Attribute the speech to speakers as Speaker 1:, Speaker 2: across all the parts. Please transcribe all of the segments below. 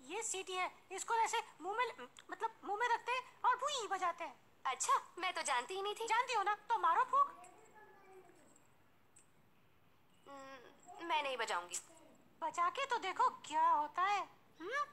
Speaker 1: ये सीटी है इसको ऐसे मुँह में मतलब मुँह में रखते हैं और भूई बजाते हैं।
Speaker 2: अच्छा मैं तो जानती ही नहीं थी।
Speaker 1: जानती हो ना तो मारो फूक।
Speaker 2: हम्म, मैं नहीं बजाऊँगी।
Speaker 1: बजा के तो देखो क्या होता है। हम्म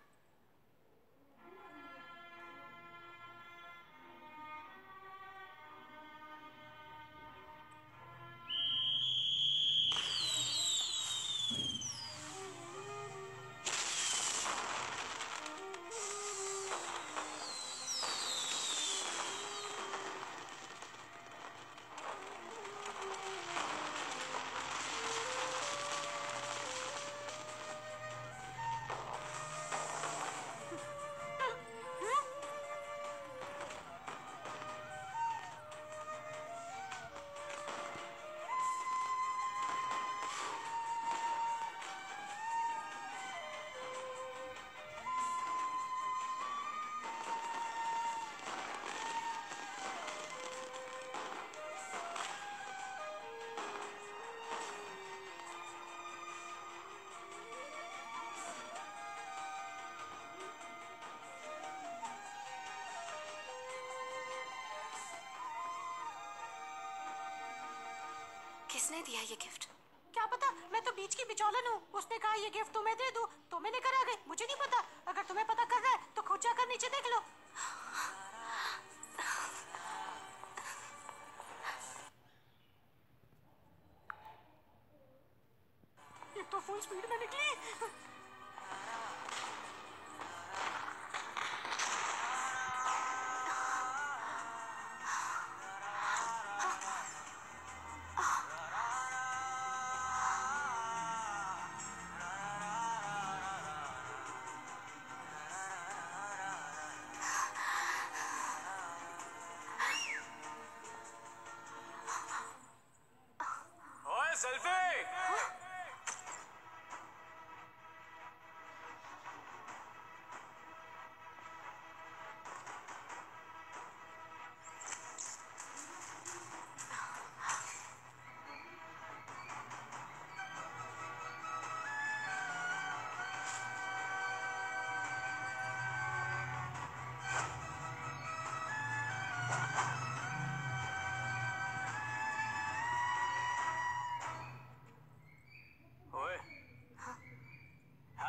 Speaker 2: किसने दिया ये गिफ्ट
Speaker 1: क्या पता? मैं तो बीच की बिचौलन हूँ। उसने कहा, ये गिफ्ट तुम्हें दे दूँ तो मैंने करा गई। मुझे नहीं पता। अगर तुम्हें पता कर रहा है तो खुद जाकर नीचे देख लो। ये तो फुल स्पीड में निकली।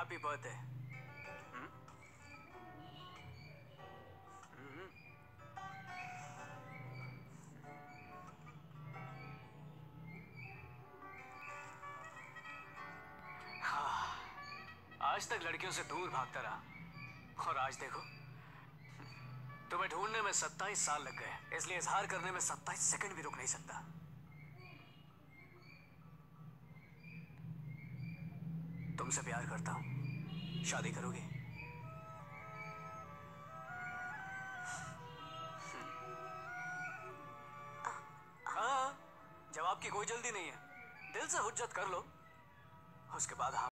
Speaker 3: हैप्पी बर्थडे आज तक लड़कियों से दूर भागता रहा। और आज देखो, तुम्हें ढूँढने में 27 साल लग गए इसलिए इजहार करने में 27 सेकंड भी रुक नहीं सकता। तुमसे प्यार करता हूँ। शादी करोगे? हाँ। जवाब की कोई जल्दी नहीं है। दिल से हुज्जत कर लो। उसके बाद हाँ